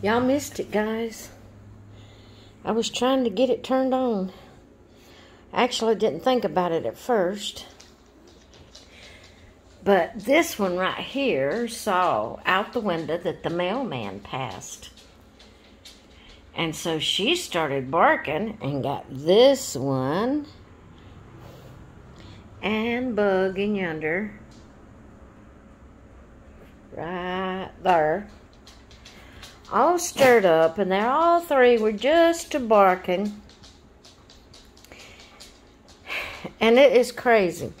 Y'all missed it, guys. I was trying to get it turned on. Actually, I didn't think about it at first. But this one right here saw out the window that the mailman passed. And so she started barking and got this one and Bug and Yonder right there all stirred up and they're all three were just barking. And it is crazy.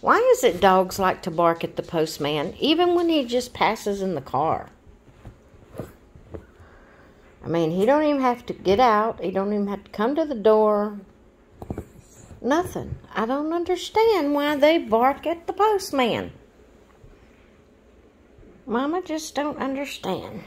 Why is it dogs like to bark at the postman even when he just passes in the car? I mean he don't even have to get out. He don't even have to come to the door. Nothing. I don't understand why they bark at the postman. Mama just don't understand.